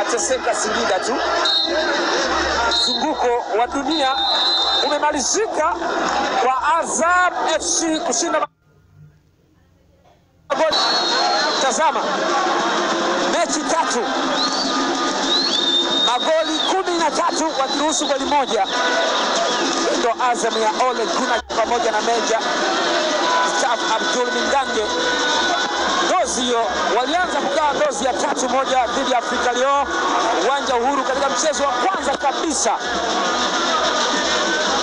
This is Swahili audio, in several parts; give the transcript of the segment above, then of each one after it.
ateseka Singida tu. Mzunguko wa dunia umemalizika kwa Azam FC kushinda magoli. Tazama mechi tatu, magoli kumi na tatu wakiruhusu goli moja. Ndo Azam ya Ole Gunnar pamoja na Meja Staff Abdul Mingange hiyo walianza kugawa dozi ya tatu moja dhidi ya Afrika Leo. Uwanja Uhuru katika mchezo wa kwanza kabisa,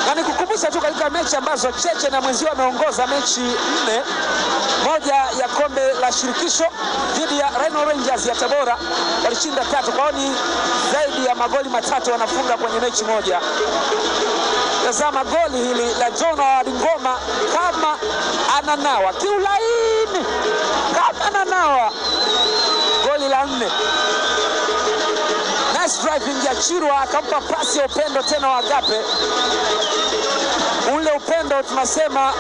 na nikukumbusha tu katika mechi ambazo Cheche na mwenzio ameongoza mechi nne, moja ya kombe la shirikisho dhidi ya Rhino Rangers ya Tabora. Walishinda tatu, kwao, ni zaidi ya magoli matatu wanafunga kwenye mechi moja. Tazama goli hili la Jonah Ngoma kama ananawa. Kiulaini, kama ananawa. Goli la nne, nice driving ya Chirwa, akampa pasi ya upendo tena wa Agape. Ule upendo tunasema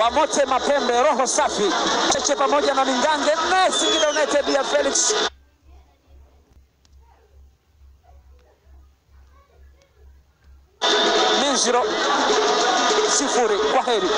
wamote mapembe, roho safi. Cheche pamoja na Mingange na Singida United ya Felix Minziro sifuri. Kwa heri.